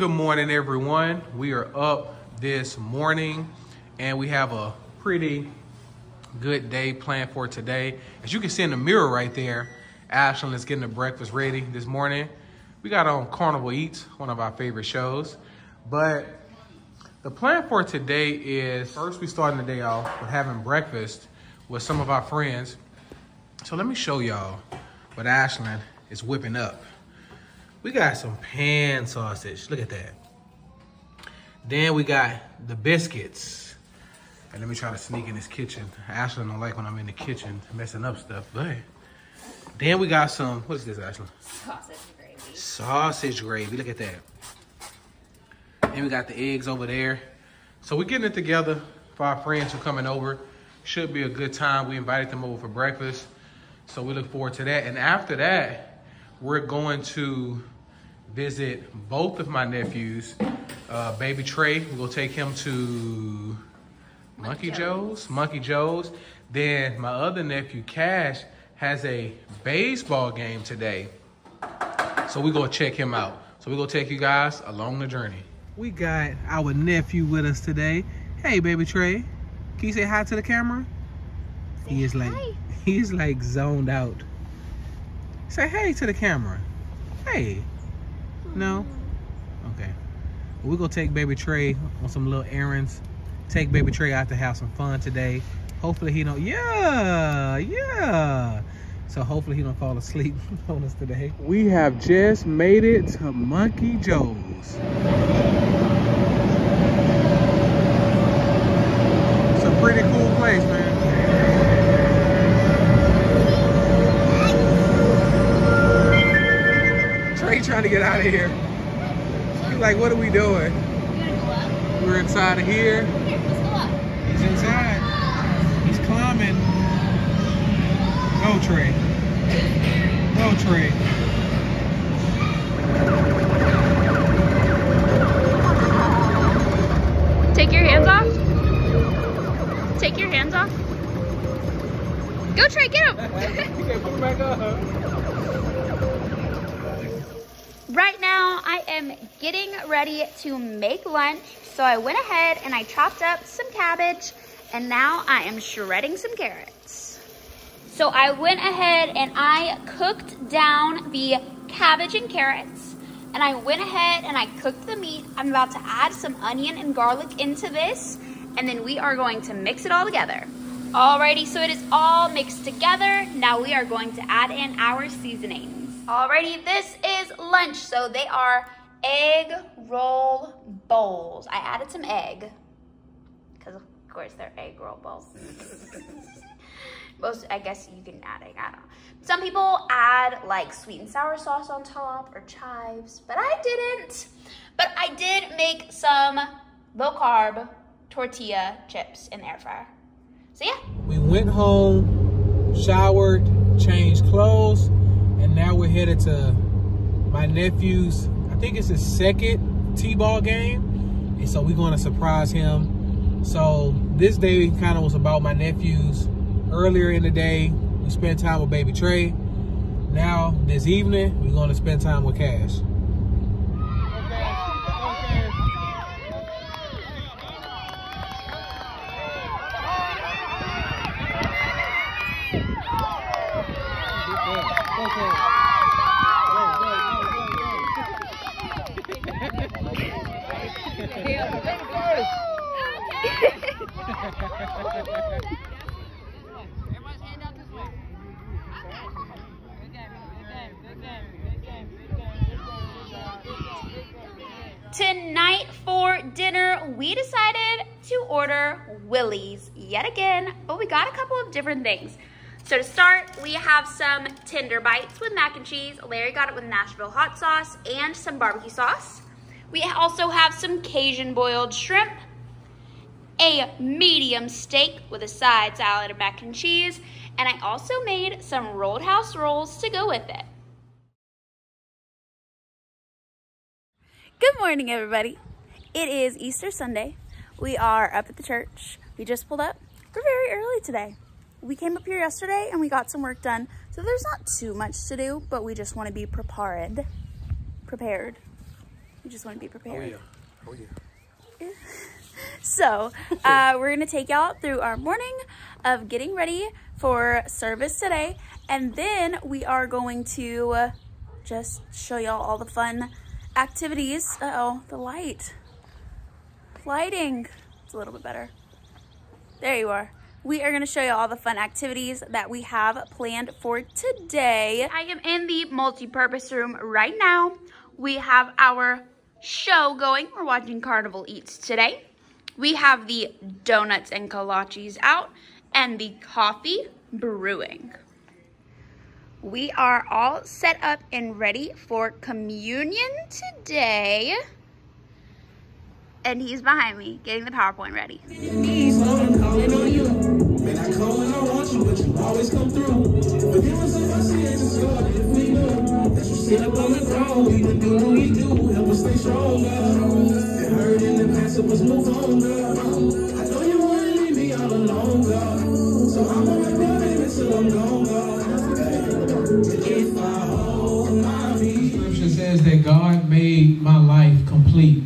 Good morning, everyone. We are up this morning and we have a pretty good day planned for today. As you can see in the mirror right there, Ashlyn is getting the breakfast ready this morning. We got on Carnival Eats, one of our favorite shows. But the plan for today is first we starting the day off with having breakfast with some of our friends. So let me show y'all what Ashlyn is whipping up. We got some pan sausage. Look at that. Then we got the biscuits. And let me try to sneak in this kitchen. Ashlyn don't like when I'm in the kitchen messing up stuff, but then we got some, what is this, Ashley? Sausage gravy. Sausage gravy, look at that. And we got the eggs over there. So we're getting it together for our friends who are coming over. Should be a good time. We invited them over for breakfast. So we look forward to that. And after that, we're going to visit both of my nephews. Uh, baby Trey, we'll take him to Monkey Joe's. Monkey Joe's. Then my other nephew, Cash, has a baseball game today. So we're gonna check him out. So we're gonna take you guys along the journey. We got our nephew with us today. Hey, baby Trey. Can you say hi to the camera? he is like hi. he is like zoned out. Say hey to the camera. Hey. No? Okay. We're gonna take baby Trey on some little errands. Take baby Trey out to have some fun today. Hopefully he don't yeah, yeah. So hopefully he don't fall asleep on us today. We have just made it to Monkey Joe's. Like, what are we doing? We're inside of here. He's inside. He's climbing. Go, Trey. Go, Trey. Take your hands off. Take your hands off. Go Trey, get him. You can put it back up. Right now, I am getting ready to make lunch. So I went ahead and I chopped up some cabbage and now I am shredding some carrots. So I went ahead and I cooked down the cabbage and carrots and I went ahead and I cooked the meat. I'm about to add some onion and garlic into this and then we are going to mix it all together. Alrighty, so it is all mixed together. Now we are going to add in our seasonings. Alrighty, this is lunch. So they are egg roll bowls. I added some egg because of course they're egg roll bowls. Most, I guess you can add egg, I don't know. Some people add like sweet and sour sauce on top or chives, but I didn't. But I did make some low carb tortilla chips in the air fryer. So yeah, We went home, showered, changed clothes, and now we're headed to my nephew's, I think it's his second T-ball game. And so we're going to surprise him. So this day kind of was about my nephews. Earlier in the day, we spent time with baby Trey. Now, this evening, we're going to spend time with Cash. Tonight for dinner, we decided to order Willie's yet again, but we got a couple of different things. So to start, we have some tender bites with mac and cheese. Larry got it with Nashville hot sauce and some barbecue sauce. We also have some Cajun boiled shrimp, a medium steak with a side salad of mac and cheese, and I also made some Roadhouse rolls to go with it. Good morning, everybody. It is Easter Sunday. We are up at the church. We just pulled up. We're very early today. We came up here yesterday and we got some work done. So there's not too much to do, but we just want to be prepared. Prepared. We just want to be prepared. Oh yeah. Oh yeah. So, uh, we're going to take y'all through our morning of getting ready for service today. And then we are going to just show y'all all the fun activities. Uh oh the light. Lighting. It's a little bit better. There you are. We are going to show you all the fun activities that we have planned for today. I am in the multi-purpose room right now. We have our show going. We're watching Carnival Eats today. We have the donuts and kolaches out and the coffee brewing. We are all set up and ready for communion today. And he's behind me getting the PowerPoint ready. Scripture says that God made my life complete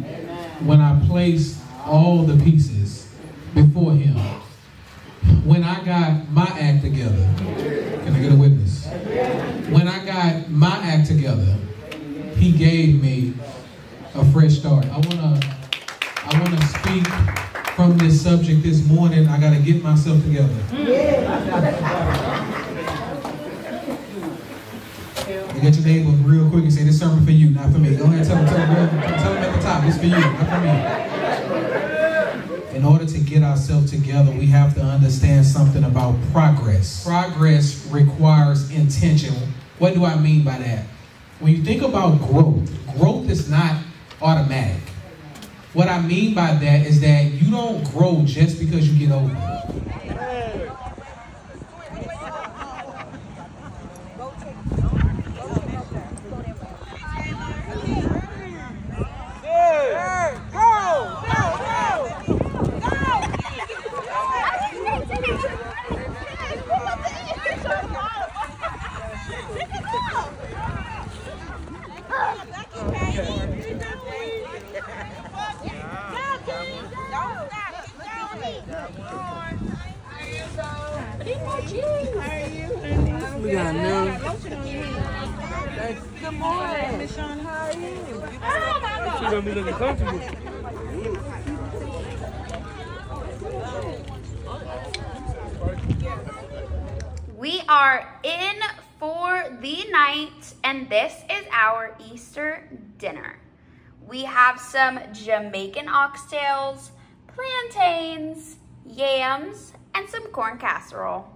when I placed all the pieces before Him when I got my act together, can I get a witness? When I got my act together, he gave me a fresh start. I wanna I wanna speak from this subject this morning. I gotta get myself together. You get your neighbor real quick and say this sermon for you, not for me. Go ahead, tell them, tell them, tell them at the top, it's for you, not for me in order to get ourselves together, we have to understand something about progress. Progress requires intention. What do I mean by that? When you think about growth, growth is not automatic. What I mean by that is that you don't grow just because you get older. We are in for the night, and this is our Easter dinner. We have some Jamaican oxtails, plantains, yams, and some corn casserole.